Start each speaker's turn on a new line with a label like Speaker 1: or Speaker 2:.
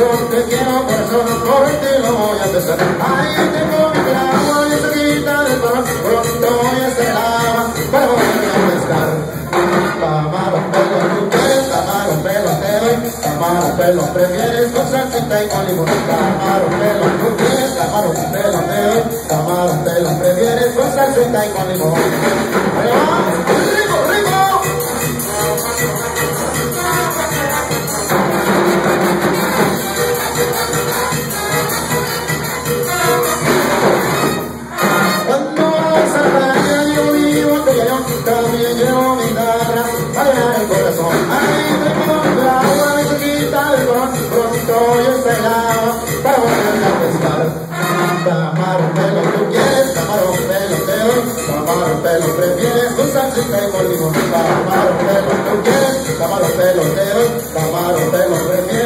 Speaker 1: Porque quiero a tengo mi pelo prefieres con salsita y con limón. Camarón pelo tú quieres, camarón pelo doy. Camarón pelo prefieres con salsita y con limón. ¡Rico, rico! Cuando vas a la playa yo vivo que yo también llevo lava para volver a pescar. Camarón pelo tú quieres, camarón pelo te doy, camarón pelo prefieres con salsita y limón. Camarón pelo tú quieres, camarón pelo te doy, camarón pelo prefieres